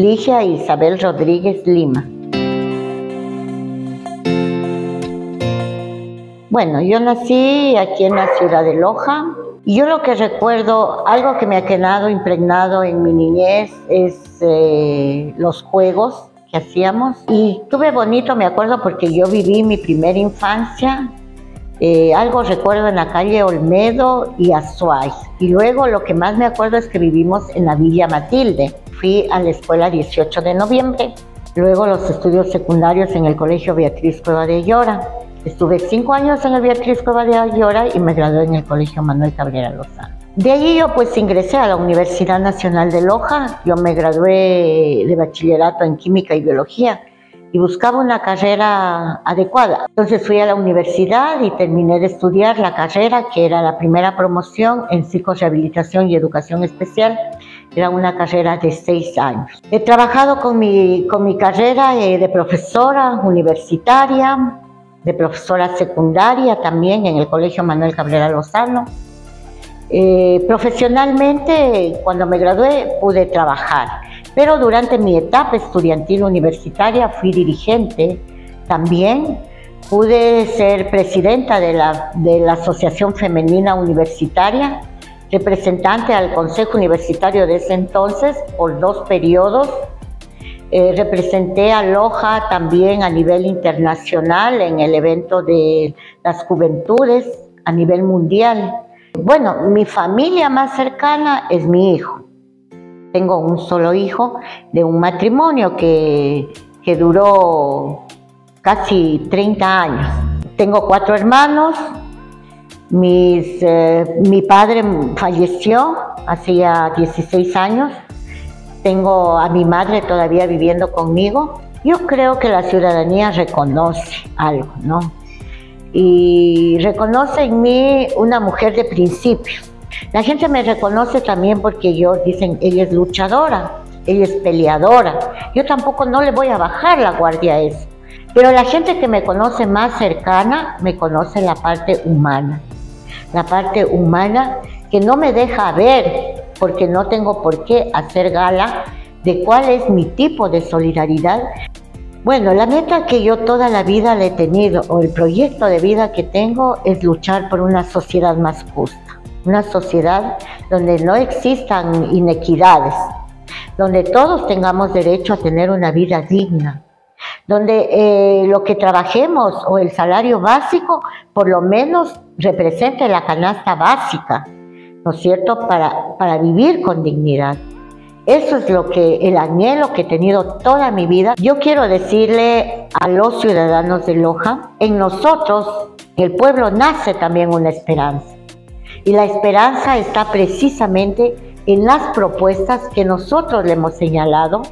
Ligia Isabel Rodríguez Lima. Bueno, yo nací aquí en la ciudad de Loja. Y yo lo que recuerdo, algo que me ha quedado impregnado en mi niñez es eh, los juegos que hacíamos. Y tuve bonito, me acuerdo, porque yo viví mi primera infancia. Eh, algo recuerdo en la calle Olmedo y Azuay. Y luego lo que más me acuerdo es que vivimos en la Villa Matilde. Fui a la escuela 18 de noviembre. Luego los estudios secundarios en el Colegio Beatriz Cueva de Llora. Estuve cinco años en el Beatriz Cueva de Ayora y me gradué en el Colegio Manuel Cabrera Lozano. De allí yo pues ingresé a la Universidad Nacional de Loja, yo me gradué de bachillerato en Química y Biología y buscaba una carrera adecuada. Entonces fui a la universidad y terminé de estudiar la carrera que era la primera promoción en psicorehabilitación y educación especial. Era una carrera de seis años. He trabajado con mi, con mi carrera eh, de profesora universitaria, de profesora secundaria también en el Colegio Manuel Cabrera Lozano. Eh, profesionalmente, cuando me gradué, pude trabajar, pero durante mi etapa estudiantil universitaria fui dirigente también. Pude ser presidenta de la, de la Asociación Femenina Universitaria, representante al Consejo Universitario de ese entonces por dos periodos eh, representé a Loja también a nivel internacional en el evento de las juventudes a nivel mundial. Bueno, mi familia más cercana es mi hijo. Tengo un solo hijo de un matrimonio que, que duró casi 30 años. Tengo cuatro hermanos. Mis, eh, mi padre falleció hacía 16 años tengo a mi madre todavía viviendo conmigo. Yo creo que la ciudadanía reconoce algo, ¿no? Y reconoce en mí una mujer de principios. La gente me reconoce también porque ellos dicen, ella es luchadora, ella es peleadora. Yo tampoco no le voy a bajar la guardia a eso. Pero la gente que me conoce más cercana me conoce la parte humana. La parte humana que no me deja ver porque no tengo por qué hacer gala de cuál es mi tipo de solidaridad. Bueno, la meta que yo toda la vida le he tenido o el proyecto de vida que tengo es luchar por una sociedad más justa, una sociedad donde no existan inequidades, donde todos tengamos derecho a tener una vida digna, donde eh, lo que trabajemos o el salario básico por lo menos represente la canasta básica ¿no es cierto?, para, para vivir con dignidad. Eso es lo que el anhelo que he tenido toda mi vida. Yo quiero decirle a los ciudadanos de Loja, en nosotros, el pueblo, nace también una esperanza. Y la esperanza está precisamente en las propuestas que nosotros le hemos señalado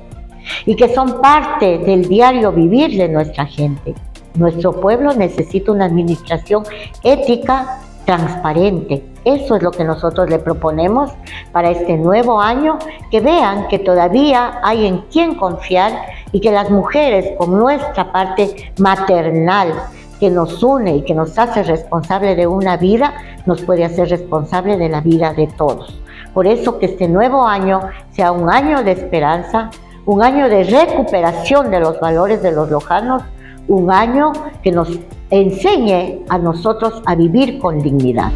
y que son parte del diario vivir de nuestra gente. Nuestro pueblo necesita una administración ética, transparente. Eso es lo que nosotros le proponemos para este nuevo año, que vean que todavía hay en quien confiar y que las mujeres con nuestra parte maternal que nos une y que nos hace responsable de una vida, nos puede hacer responsable de la vida de todos. Por eso que este nuevo año sea un año de esperanza, un año de recuperación de los valores de los lojanos, un año que nos enseñe a nosotros a vivir con dignidad.